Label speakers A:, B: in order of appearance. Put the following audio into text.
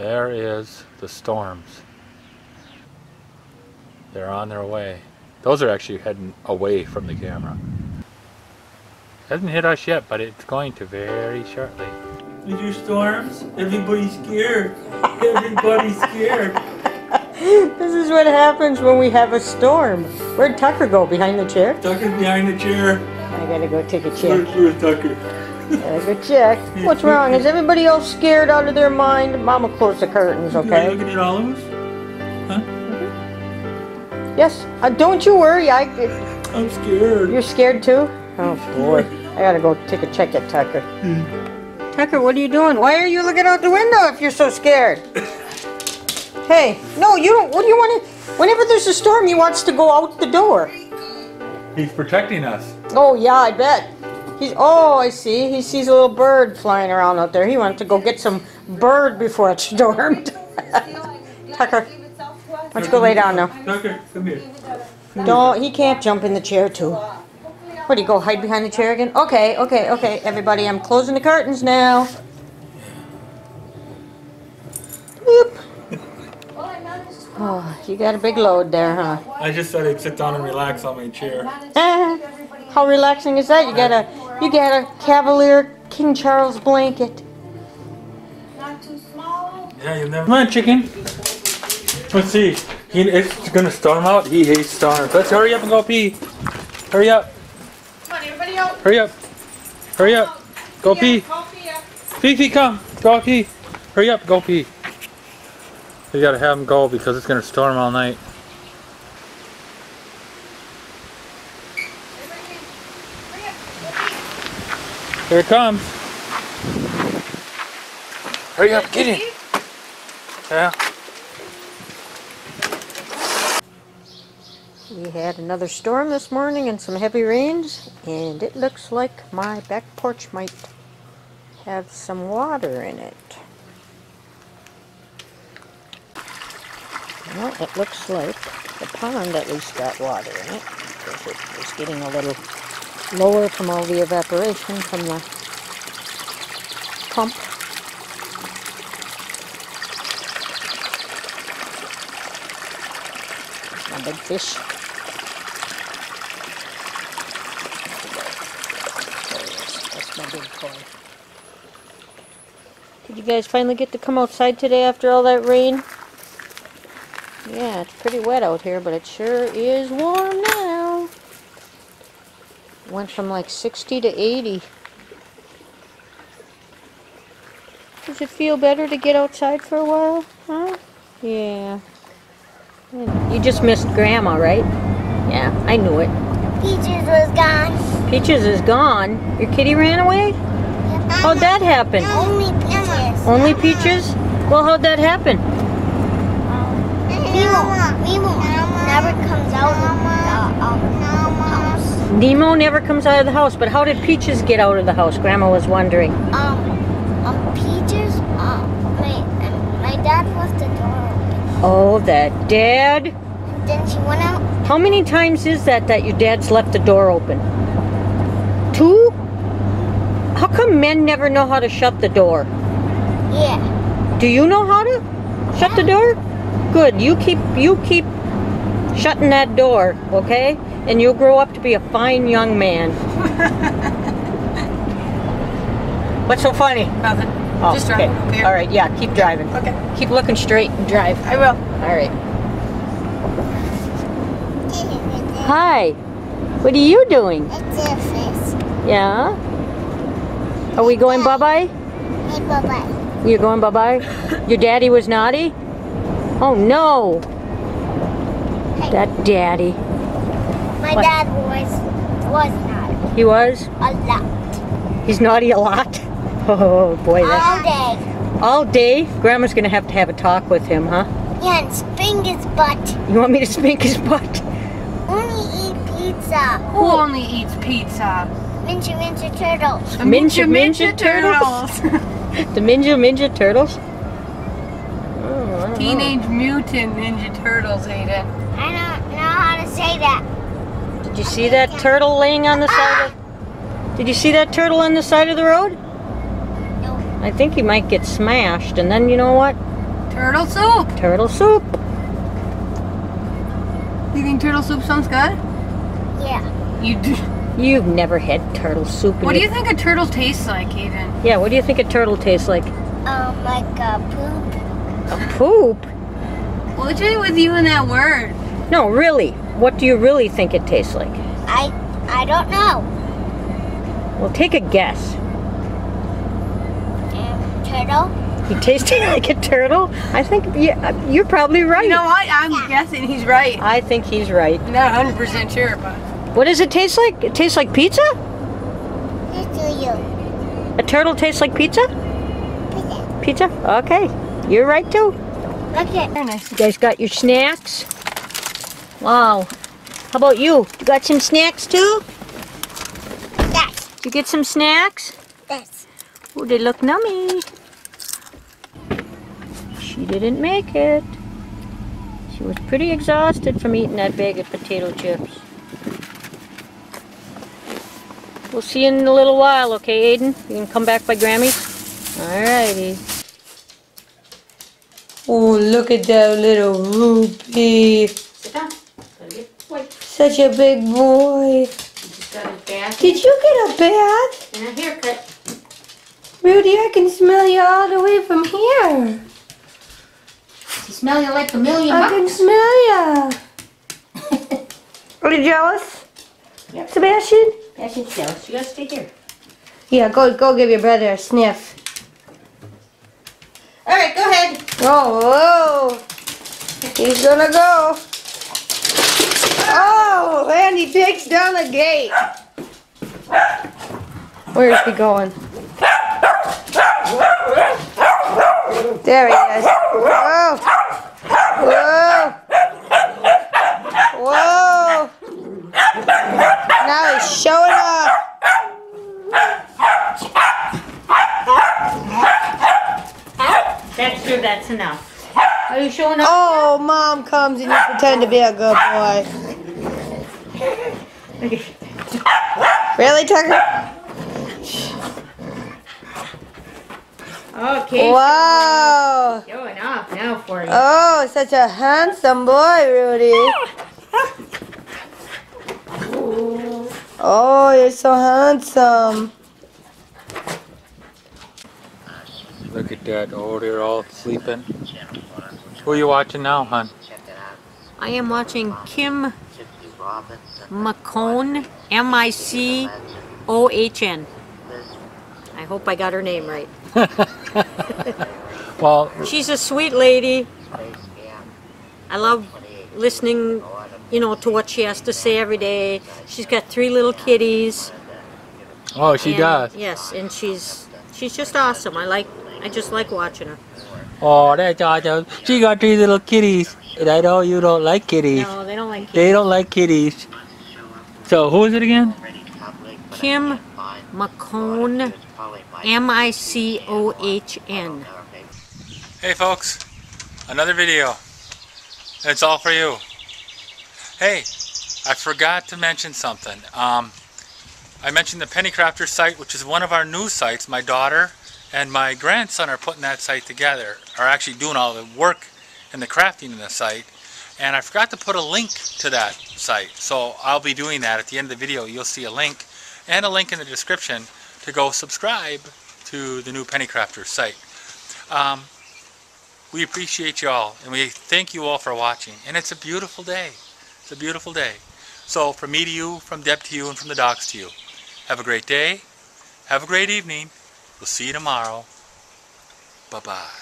A: There is the storms. They're on their way. Those are actually heading away from the camera. It Hasn't hit us yet, but it's going to very shortly.
B: These are storms. Everybody's scared. Everybody's scared.
C: This is what happens when we have a storm. Where'd Tucker go? Behind the chair?
B: Tucker's behind the chair.
C: I gotta go take a
B: Where's,
C: check.
B: where's Tucker?
C: Gotta go check. What's wrong? Is everybody else scared out of their mind? Mama, close the curtains,
B: Are you
C: okay?
B: looking at all of us? Huh?
C: Yes. Uh, don't you worry. I.
B: I'm scared.
C: You're scared too? Oh boy. I gotta go take a check at Tucker. Tucker, what are you doing? Why are you looking out the window if you're so scared? hey, no, you don't. What do you want to? Whenever there's a storm, he wants to go out the door.
A: He's protecting us.
C: Oh yeah, I bet. He's. Oh, I see. He sees a little bird flying around out there. He wants to go get some bird before it stormed. Tucker, let's go lay down now.
B: Tucker, come here.
C: Don't. He can't jump in the chair too. What do you go hide behind the chair again? Okay, okay, okay. Everybody, I'm closing the curtains now. Boop. Oh, you got a big load there, huh?
B: I just said I'd sit down and relax on my chair.
C: Ah, how relaxing is that? You got a you got a Cavalier King Charles blanket. Not too small.
B: Yeah, you'll never. Come on, chicken. Let's see. He, it's gonna storm out. He hates storms. Let's hurry up and go pee. Hurry up.
D: Come on, everybody out.
B: Hurry up. Hurry up. Go pee.
D: Go pee.
B: Fifi, come. Go pee. Hurry up. Go pee. We gotta have him go because it's gonna storm all night. Here it comes. Hurry up, get in. Yeah.
C: We had another storm this morning and some heavy rains, and it looks like my back porch might have some water in it. Well, it looks like the pond at least got water in it, because it was getting a little lower from all the evaporation from the pump. My big fish. That's my big koi. Did you guys finally get to come outside today after all that rain? Yeah, it's pretty wet out here, but it sure is warm now. Went from like 60 to 80. Does it feel better to get outside for a while? Huh? Yeah. You just missed Grandma, right? Yeah, I knew it.
E: Peaches was gone.
C: Peaches is gone. Your kitty ran away? How'd that happen?
E: Only peaches.
C: Only Peaches? Well, how'd that happen?
E: Nemo, Nemo never comes out of the um, house.
C: Nemo never comes out of the house, but how did Peaches get out of the house? Grandma was wondering.
E: Um, um, peaches. Uh, my my dad left the door open.
C: Oh, that dad.
E: Then she went out.
C: How many times is that that your dad's left the door open? Two? How come men never know how to shut the door?
E: Yeah.
C: Do you know how to shut the door? Good. You keep you keep shutting that door, okay? And you'll grow up to be a fine young man. What's so funny?
D: Nothing.
C: Oh,
D: Just
C: okay.
D: drive. Okay.
C: All right. Yeah. Keep driving.
D: Okay.
C: Keep looking straight and drive.
D: I will.
C: All right. Hi. What are you doing?
E: It's a fish.
C: Yeah. Are we going bye bye?
E: Hey, bye bye.
C: You're going bye bye? Your daddy was naughty? Oh no. That daddy.
E: My
C: What?
E: dad was was not
C: He was?
E: a lot.
C: He's naughty a lot? Oh boy, that
E: All day.
C: all day. Grandma's gonna have to have a talk with him, huh?
E: Yeah, and spring his butt.
C: You want me to spank his butt?
E: Only eat pizza.
D: Who only eats pizza?
E: Mincha Mincha Turtles.
D: The
C: Mincha Mincha Turtles? The Minja Minja Turtles? Oh, I know.
D: Teenage Mutant Ninja Turtles ate it.
E: I don't know how to say that.
C: Did you see that turtle laying on the side of Did you see that turtle on the side of the road?
E: No.
C: I think he might get smashed and then you know what?
D: Turtle soup.
C: Turtle soup.
D: You think turtle soup sounds good?
E: Yeah.
D: You do.
C: You've never had turtle soup.
D: What do
C: your-
D: you think a turtle tastes like, Aiden?
C: Yeah, what do you think a turtle tastes like?
E: Um, like uh, poop.
C: A poop?
D: What's it with you and that word?
C: No, really. What do you really think it tastes like?
E: I I don't know.
C: Well, take a guess.
E: Um, turtle.
C: You tasting like a turtle? I think yeah, you're probably right.
D: You know what? I'm guessing he's right.
C: I think he's right.
D: Not 100% sure, but.
C: What does it taste like? It tastes like pizza?
E: Yes, to you.
C: A turtle tastes like pizza? Pizza? Pizza? Okay. You're right too.
E: Okay.
D: Very nice.
C: You guys got your snacks? Wow. How about you? You got some snacks too?
E: Yes.
C: Did you get some snacks?
E: Yes.
C: Oh, they look nummy. She didn't make it. She was pretty exhausted from eating that bag of potato chips. We'll see you in a little while, okay, Aiden? You can come back by Grammy's? Alrighty.
F: Oh, look at that little Ruby. Such a big boy.
C: just got his bath
F: Did you get a bath?
C: and a haircut.
F: Rudy, I can smell you all the way from here.
C: He smell you like a million
F: I can smell you. Are you jealous?
C: Yep.
F: Sebastian?
C: His jealous. You gotta stay here.
F: Yeah, go go give your brother a sniff.
C: Alright, go ahead.
F: Oh, whoa. He's gonna go. Oh, and he takes down the gate. Where is he going? There he is. Whoa. Whoa. Whoa. Now he's showing off.
C: That's true, that's enough. Are you showing up?
F: Oh, mom comes and you pretend to be a good boy. Really, Tucker?
C: Okay.
F: Wow.
C: Showing off now for you.
F: Oh, such a handsome boy, Rudy. Oh, you're so handsome.
A: Look at that. Oh, they're all sleeping. Who are you watching now, hon?
C: I am watching Kim McCone, M-I-C-O-H-N. I hope I got her name right.
A: Well,
C: She's a sweet lady. I love listening, you know, to what she has to say every day. She's got three little kitties.
A: oh, she
C: and-
A: does.
C: Yes, and she's she's just awesome. I like I just like watching her.
A: Oh, that's awesome. She got three little kitties. And I know you don't like kitties.
C: No, they don't like
A: They don't like kitties. So, who is it again?
C: Kim McCone, M-I-C-O-H-N.
A: Hey folks, another video. It's all for you. Hey, I forgot to mention something. Um, I mentioned the Pennycrafter site, which is one of our new sites. My daughter and my grandson are putting that site together, are actually doing all the work and the crafting in the site. And I forgot to put a link to that site. So I'll be doing that at the end of the video. You'll see a link and a link in the description to go subscribe to the new Pennycrafter site. Um, we appreciate you all and we thank you all for watching. And it's a beautiful day. It's a beautiful day. So from me to you, from Deb to you, and from the dogs to you. Have a great day. Have a great evening. We'll see you tomorrow. Bye-bye.